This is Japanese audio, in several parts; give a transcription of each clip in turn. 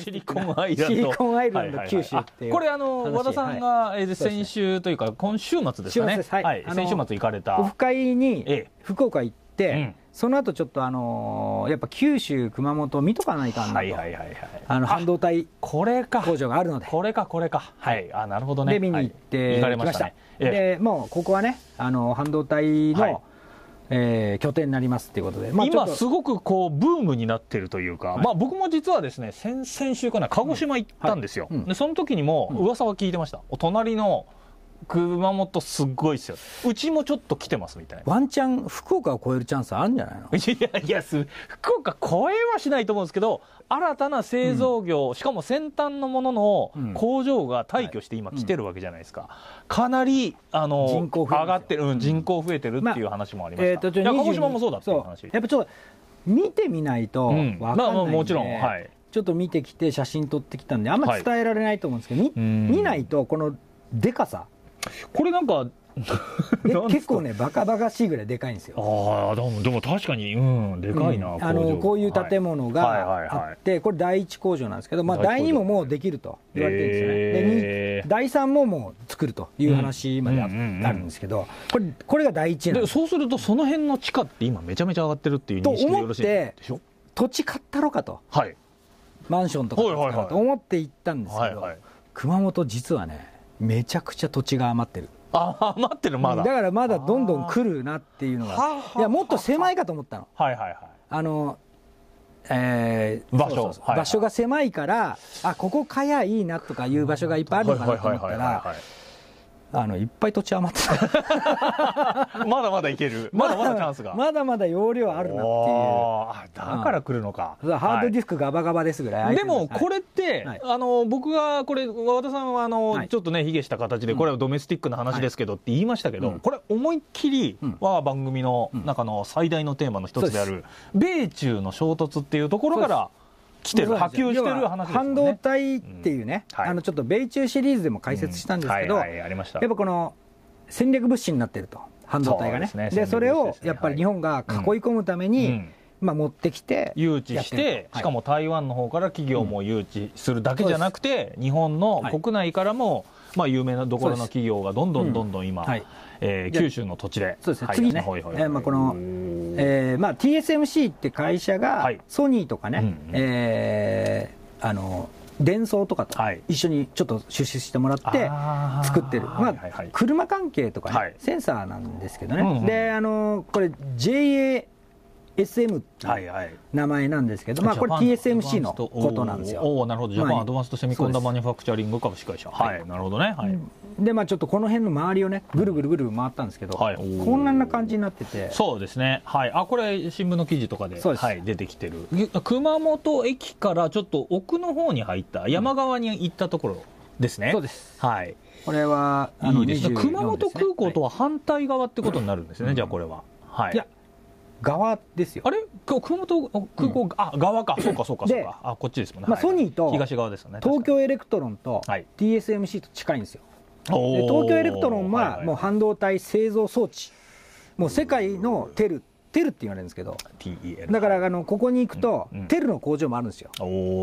シリコンアイランドシリコンアイランド九州ってい。うあこれあの話和田さんが、え先週というか今週末ですかね。はい。先週末行かれた。オフ会にええ。福岡行って、うん。その後ちょっとあのーやっぱ九州熊本見とかないかんなと、はいはいはいはい。あの半導体これか。工場があるので。これかこれか。はいあなるほどね。で見に行ってはい。行かれきました。でもうここはねあの半導体の、はいえー拠点になりますっていうことで、まあ、今すごくこうブームになってるというか、はい。まあ僕も実はですね先々週かな鹿児島行ったんですよ、うんはい。うん。でその時にも噂は聞いてました、お隣の熊本すっごいっすよ。うちもちょっと来てますみたいな。ワンチャン福岡を超えるチャンスあるんじゃないの？いやいやす福岡超えはしないと思うんですけど新たな製造業、しかも先端のもののうん。工場が退去して今来てるわけじゃないですか、かなりあの人口上がってる、うん、人口増えてるっていう話もありました、えーとちょいや鹿22児島もそうだっていう話。やっぱちょっと見てみないとうん。分かんないんで、まあまあもちろんはい。ちょっと見てきて写真撮ってきたんであんま伝えられないと思うんですけど、みうん。見ないとこのでかさこれなんか結構ねバカバカしいぐらいでかいんですよ。ああでもでも確かにうんでかいな、うんあのこういう建物はい。があって、これ第一工場なんですけど、まあ、第第一工場。2ももうできると言われてるんですよね、へー。第3ももう作るという話まであ,、るんですけど、これこれが第一なんでそうするとその辺の地価って今めちゃめちゃ上がってるっていう認識でよろしいでしょ？土地買ったろかと、はい。マンションとか買ったろかと思って行ったんですけど、はいはい。熊本、実はね、めちゃくちゃ土地が余ってる、あ待ってるまだ。だからまだどんどん来るなっていうのが、いやもっと狭いかと思ったの。はいはいはい。あのえー場所。場所が狭いからあここかやいいなとかいう場所がいっぱいあるのかなと思ったらあのいっぱい土地余ってた。まだまだいける。まだまだチャンスが。まだまだ容量あるなっていう。だから来るのか、そうハードディスクガバガバですぐらい空いてでるもこれって、はい。あの僕がこれ和田さんはあの、はい。ちょっとね卑下した形でこれはドメスティックな話ですけどって言いましたけど、うん。これ思いっきりうん。我が番組のうん中の最大のテーマの一つである米中の衝突っていうところから来てる。波及してる話ですよね。半導体っていうね、うん。はい。あのちょっと米中シリーズでも解説したんですけど、うん。はい。はいありました。やっぱこの戦略物資になってると半導体がね。そうですねでそれをやっぱり日本が囲い込むために、うん。まあ、持ってきて誘致してしかも台湾の方から企業も誘致するだけじゃなくて、日本のはい。国内からも、まあ、有名なところの企業がどんどんどんどん。今、はい。えー九州の土地で、そうですね。はい。次ね。はいはい。はい。えーまあこのうんえーまあ、TSMC って会社が、はい。ソニーとかね、うんうん。えーあの電装とかとはい。一緒にちょっと出資してもらってあー。作ってる、まあはいはい。はい車関係とかね、はい。センサーなんですけどね、うんうん。であのこれ JASM っていう名前なんですけど、まあ、これ TSMC のことなんですよ。おーおーなるほど、ジャパンまあアドバンストセミコンダマニュファクチャリング株式会社。はい、なるほどね。はい。でまあちょっとこの辺の周りをねぐるぐるぐる回ったんですけど、はいこんな感じになっててそうですね。はい。あ、これ新聞の記事とかで、はい、出てきてる。熊本駅からちょっと奥の方に入った山側に行ったところですね。そうですはい。これはいいですね。24熊本空港とはは反対側ってことになるんですね。うんじゃあこれは。はい。いや側ですよ。あれ？熊本空港、あ側か。そうかそうかそうでか。あこっちですもんね、まあはいソニーと東側ですよね。東京エレクトロンとはい。TSMC と近いんですよ。確かにで東京エレクトロンはいもう半導体製造装置。もう世界の TEL TEL って言われるんですけど。だからあのここに行くとうん。うん。 TEL の工場もあるんですよ。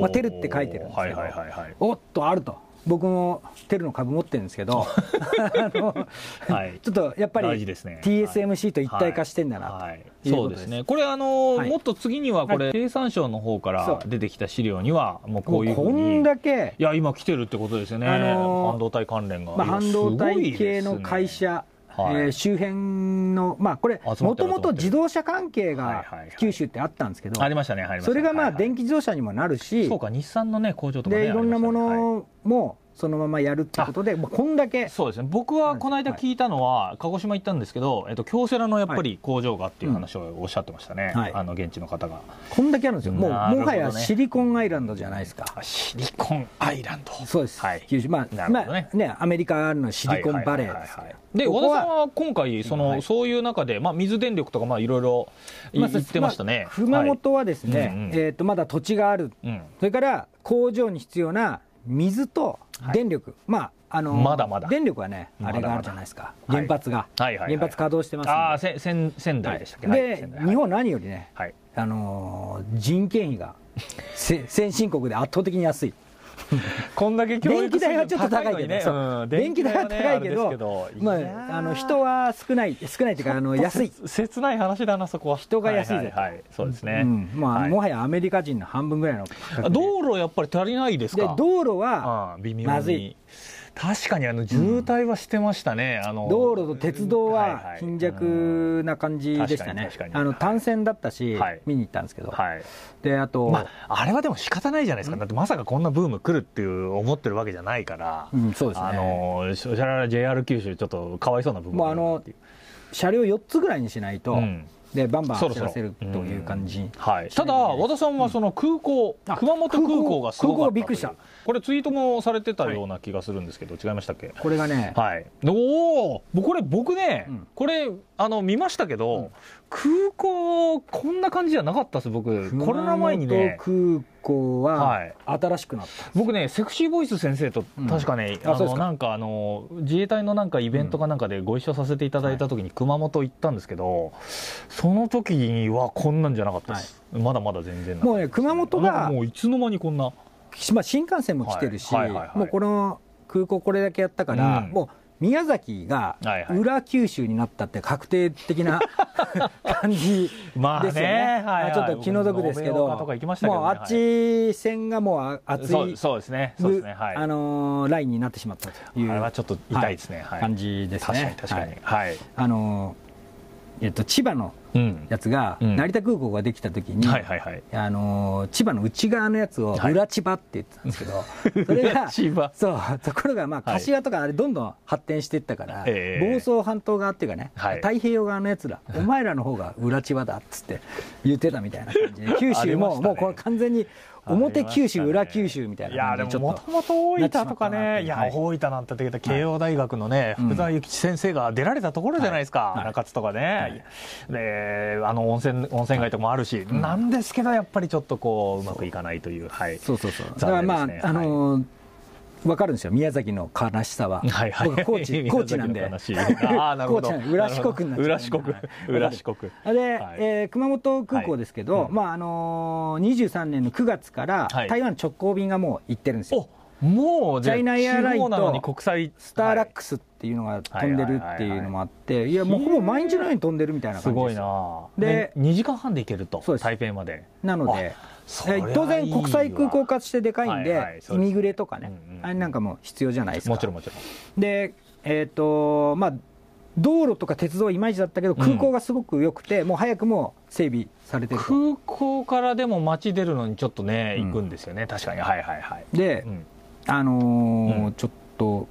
まあ TEL って書いてるんですけど。はいはいはいはい。おっとあると僕も TEL の株持ってるんですけど はい。ちょっとやっぱり TSMC と一体化してんだなとはそうですすね。これあの、はい。もっと次にはこれ、は経産省の方から出てきた資料にはもうこもういうふうに。んだけいや今来てるってことですよね、あのー半導体関連が、まあ、半導体系の会社、はい。えー周辺の、まあ、これ、もともと自動車関係はいが九州ってあったんですけど、ありましたねありました。それがまあ電気自動車にもなるし、そうか日産のね工場とかねでいろんなものもそのままやるってことで、まあ、こんだけ、そうですね。僕はこの間聞いたのは、鹿児島行ったんですけど、えっと、京セラのやっぱり工場がっていう話をおっしゃってましたね、はい。あの現地の方が。こんだけあるんですよ、もうもはやシリコンアイランドじゃないですか。あシリコンアイランド。そうです、はい。まあね。まあね、アメリカあるのはシリコンバレーですはいはいはいはいけどで和田さんは今回その、はい。そういう中で、まあ、水電力とかまあいろいろ言ってましたね、あ熊本はですね、はい。うんうんえー、とまだ土地がある、はいうん。それから工場に必要な水と電力、まああのまだまだ。電力はね、あれがあるじゃないですか、はい。原発が、原発稼働してますああせ仙仙台でしたっけ、で日本何よりね、はい。あのー人件費がせ先進国で圧倒的に安い こんだけ教電育気代はちょっと高いけど、ねそう。うん。電気代は高いけど、まあ、あの人は少ない、少ないっていうか、あの安い、せ切ない話だなそこは。人が安いぜ。はいはいはい。そうですね、うん。まあはい。もはやアメリカ人の半分ぐらいの道路やっぱり足りないですか？で道路はああ微妙に。まずい確かにあの渋滞はしてましたね、あの道路と鉄道は貧弱な感じでしたね。あの単線だったし、はい。見に行ったんですけど、はい。であと、まあ、あれはでも仕方ないじゃないですか、だってまさかこんなブーム来るっていう思ってるわけじゃないから、うんそうですね。あのしゃらら JR 九州、ちょっとかわいそうな部分もう。あの車両4つぐらいにしないと、うんでバンバン走らせるという感じ、はい、ただ、和田さんはその空港、あ熊本空港がすごかった空港びっくりした。というこれ、ツイートもされてたような気がするんですけど、違い。ましたっけこれがね、はい、おお、これ、僕ね、うん。これあの、見ましたけど、うん空港、こんな感じじゃなかったです、僕、コロナ前にね、空港ははい。新しくなった、僕ね、セクシーボイス先生とうん。確かね、あのなんかあの自衛隊のなんかイベントかなんかでご一緒させていただいたときに熊本行ったんですけど、その時にはこんなんじゃなかったです、まだまだ全然もうね熊本がもういつの間にこんな、まあ、新幹線も来てるし、はいはいはいはい。もうこの空港これだけやったから、うん。もう宮崎が裏九州になったって確定的な 感じですよね、ちょっと気の毒ですけど、もうあっち線がもうあ熱いそうですね、そうですね、はい、あのーラインになってしまったというあれはちょっと痛いですね、はい。感じです確かにね。確かに、はい。はい、あのーえっと、千葉のうん、やつが、うん。成田空港ができた時に、あのー千葉の内側のやつをはい。裏千葉って言ってたんですけど、それが千葉。そうところがまあはい。柏とかあれどんどん発展していったから、ええ。房総半島側っていうかね、はい。太平洋側のやつら お前らの方が裏千葉だっつって言ってたみたいな感じで九州も、もうこれ完全に表九州、裏九州みたいいやな感じでももともと大分とかね、いや、はい大分なんて言ったら慶応大学のね、うん。福沢諭吉先生が出られたところじゃないですか、はい中津とかね、い。であの温泉温泉街とかもあるし、ん。なんですけど、やっぱりちょっとこう、うまくいかないという、はい、そうそうそう。だから残まあ、あのー分かるんですよ。宮崎の悲しさは、はいはい、僕高知 高知なんで。高知なんで。裏四国になっちゃう。裏四国。はい。裏四国。で、はい。えー熊本空港ですけど、はい。うん。まああのー、23年の9月からはい。台湾直行便がもう行ってるんですよ、おもうじゃあチャイナエアラインとスターラックスっていうのが飛んでるっていうのもあって、いや、もうほぼ毎日のように飛んでるみたいなすごい感じです。よな。で2時間半で行けるとそうです。台北まで。なので、当然、国際空港化してでかいんで、イミグレとかね、うんうんあれなんかも必要じゃないですか。もちろんもちろん。で、えっ、と、まあ、道路とか鉄道はいまいちだったけど、空港がすごく良くて、もう早くも整備されてると。空港からでも街出るのにちょっとね、うん行くんですよね。確かに。はいはいはい、でう、ん。あのーうん。ちょっと、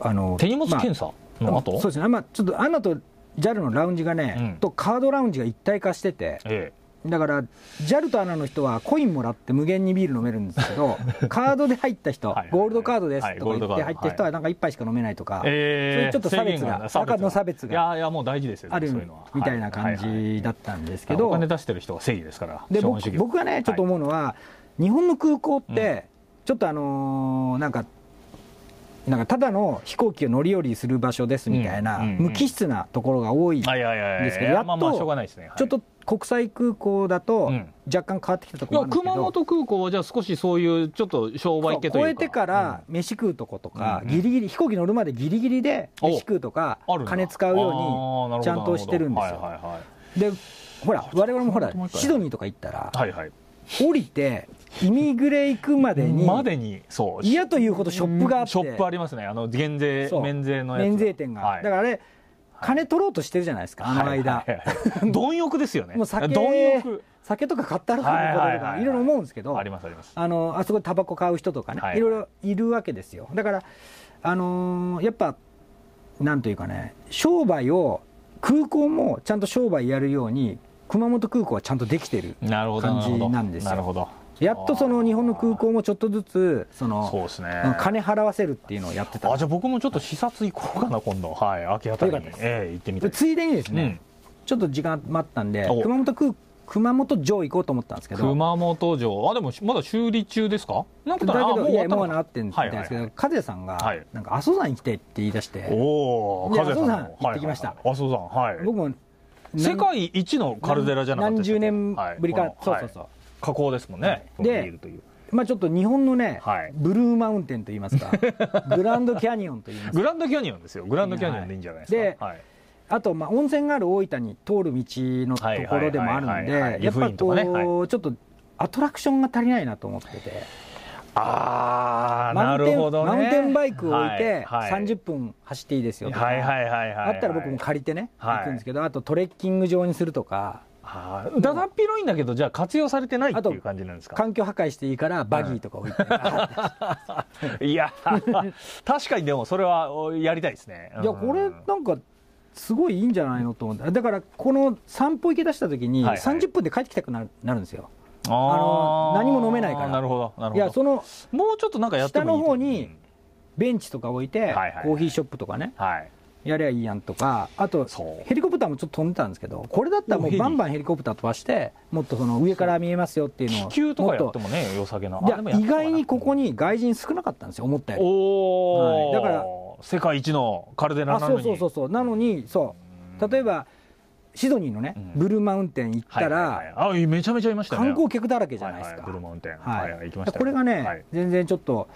あの手荷物検査の後、そうですね、まあ、ちょっとアナと JAL のラウンジがね、うん。とカードラウンジが一体化してて、えだから、JAL とアナの人はコインもらって無限にビール飲めるんですけど、カードで入った人はいはいはい、ゴールドカードですはいとか言って入った人は、なんか一杯しか飲めないとか、えそういうちょっと差別が赤の差別がいやいやもう大事ですよねあるみたいな感は。いはいはいじだったんですけど。お、金出してる人が正義ですからで僕僕がね、ちょっと思うのは、日本の空港って、ちょっとあのーなんか、なんかただの飛行機を乗り降りする場所ですみたいな、無機質なところが多い、ちあいやいやいやですけどやっといやまあまあしょっと国際空港だとうん、若干変わってきたところもあるんですけど。熊本空港はじゃあ少しそういうちょっと商売系というか。超えてから飯食うとことか、うんギリギリ飛行機乗るまでギリギリでお飯食うとか金使うようにちゃんとしてるんですよ。でほら我々もほらちょっともう一回。シドニーとか行ったら降りてイミグレ行くまでにまでにそう。嫌というほどショップがあって。ショップありますね。あの減税免税のやつ。免税店が、はい。だからあれ金取ろうとしてるじゃないですかあの間、貪欲ですよね。もう酒貪欲。酒とか買ったらとかはいろいろ思うんですけどありますあります。あのあそこでタバコ買う人とかね、はい。いろいろいるわけですよ。だからあのーやっぱなんというかね商売を空港もちゃんと商売やるように熊本空港はちゃんとできてるなるほど。感じなんですよ。なるほどやっとその日本の空港もちょっとずつそのそうですね。うん金払わせるっていうのをやってた。あじゃあ僕もちょっと視察行こうかな今度。はい秋葉原に。よかったです。ええ行ってみたい。でついでにですね、うん。ちょっと時間余ったんでお。熊本空熊本城行こうと思ったんですけど。熊本城。あでもまだ修理中ですか？なんかだけあどいやもうなってんですけど、はい和也さんが、はい。なんか阿蘇山行きたいって言い出して、おおで阿蘇山行ってきました。阿蘇山はい。僕も世界一のカルデラじゃなかった何十年ぶりか、はい。そうそうそう、加工ですもんね、でールという。まあちょっと日本のね、はい。ブルーマウンテンといいますか。グランドキャニオンといいます。かグランドキャニオンですよ。グランドキャニオンでいいんじゃないですか、はい。あとまあ温泉がある大分に通る道のところでもあるんでやっぱ湯布院とかね。こうちょっとアトラクションが足りないなと思ってて。ああマウンテンなるほどね。マウンテンバイクを置いてはい。はい。30分走っていいですよとか。あったら僕も借りてねはい。行くんですけどあとトレッキング場にするとかだだっ広いんだけどじゃあ活用されてないっていう感じなんですか？環境破壊していいからバギーとか置いて。いや 確かにでもそれはおやりたいですね。いやこれなんかすごいいいんじゃないのと思って。だからこの散歩行き出した時にはいはい。30分で帰ってきたくなるなるんですよ。あの何も飲めないから。なるほどなるほど。いやそのもうちょっとなんかやってもいい下の方にベンチとか置いてはいはいコーヒーショップとかね。うんはいやりゃいいやんとかあとヘリコプターもちょっと飛んでたんですけどこれだったらもうバンバンヘリコプター飛ばしてもっとその上から見えますよっていうのを気球とかやもってっもね良さげな。いや意外にここに外人少なかったんですよ思ったより。おお、はい。だから世界一のカルデラあそうなのに。そうそうそうなのにそう。例えばシドニーのねうん。ブルーマウンテン行ったらあめちゃめちゃいましたね。観光客だらけじゃないですか。ははブルーマウンテン。はい。はいはい行きましたよこれがね、はい。全然ちょっと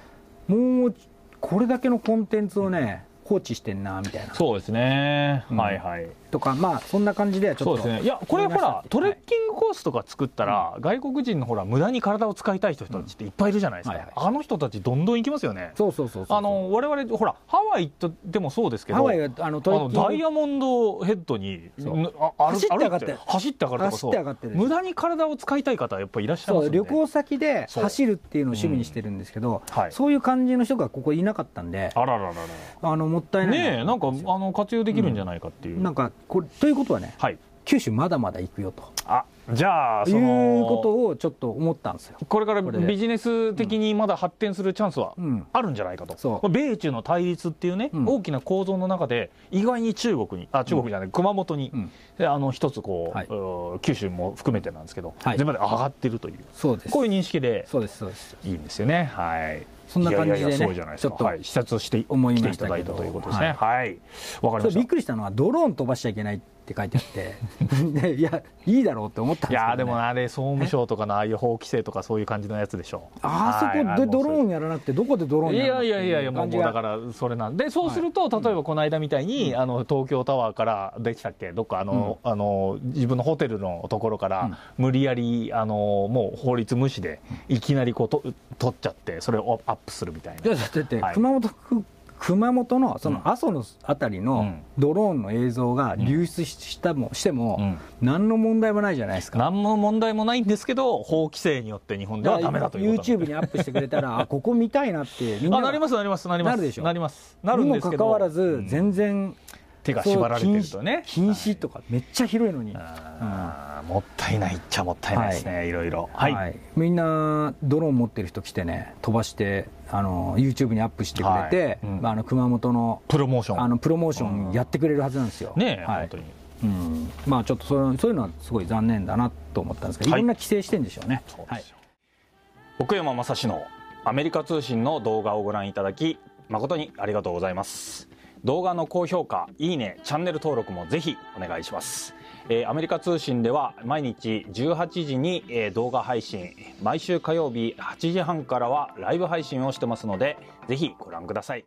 もうこれだけのコンテンツをね放置してんなみたいな。そうですね、うん。はいはいとかまあそんな感じでちょっと。そうですね。いやこれほらトレッンキングコースとか作ったら、外国人のほら無駄に体を使いたい人たちっていっぱいいるじゃないですか、うん。はいはい。あの人たちどんどん行きますよね。そうそうそうそうあの我々ほらハワイ行ってもそうですけどハワイがあのトレあのッキングダイヤモンドヘッドに走って上がって走って上がる走って上がってる無駄に体を使いたい方やっぱいらっしゃいますよね。そう。旅行先で走るっていうのを趣味にしてるんですけど、はい。そういう感じの人がここいなかったんであらららら。あのもったいないねえなんかあの活用できるんじゃないかっていう、なんかこれということはねはい。九州まだまだ行くよと。あじゃあいそうのことをちょっと思ったんですよ、これからビジネス的にまだ発展するチャンスはうん、あるんじゃないかと、そう。これ米中の対立っていうね、うん。大きな構造の中で意外に中国にあ中国じゃない、熊本に、あの一つこう、はい。九州も含めてなんですけど、はい。全部で上がってるという。そうです。こういう認識でそうですそうです。いいんですよね。はいそんな感じでねいやいやいやそうじゃないですか。ちょっとはい、視察して思いただいたということですね。はい。わ、かりました。びっくりしたのはドローン飛ばしちゃいけないって書いてあって いやいいだろうって思ったんですけど、ね、いやーでもあれ総務省とかのああいう法規制とかそういう感じのやつでしょう。あそこはいでドローンやらなくてどこでドローンいやるのやいやいやいやもうだからそれなんでそうすると、例えばこの間みたいに、あの東京タワーからでしたっけ？どっかあの、あの自分のホテルのところから、うん無理やりあのもう法律無視でいきなりこうと取っちゃってそれをアップするみたいいやなだってはい。熊本区熊本のそのうん。阿蘇のあたりのうん。ドローンの映像が流出したもしてもうん。何の問題もないじゃないですか。何も問題もないんですけど法規制によって日本ではダメだということ YouTube にアップしてくれたら あここ見たいなってみんなあなりますなりますなります。なるでしょ。なります。なるんにもかですけど。かわらずうん。全然手が縛られてるとね。禁止とかめっちゃ広いのに、もったいないっちゃもったいないですね、い、ろいろ。はい、みんなドローン持ってる人来てね飛ばしてあの YouTube にアップしてくれて、はい。うん。まあ、あの熊本のプロモーション。あのプロモーションやってくれるはずなんですよ。ねえ、はい。本当に。うん、まあちょっとそうそういうのはすごい残念だなと思ったんですけど、はい。い、ろんな規制してんでしょうね。はい。奥山正史のアメリカ通信の動画をご覧いただき誠にありがとうございます動画の高評価いいねチャンネル登録もぜひお願いします、えーアメリカ通信では毎日18時に、えー動画配信毎週火曜日8時半からはライブ配信をしてますのでぜひご覧ください。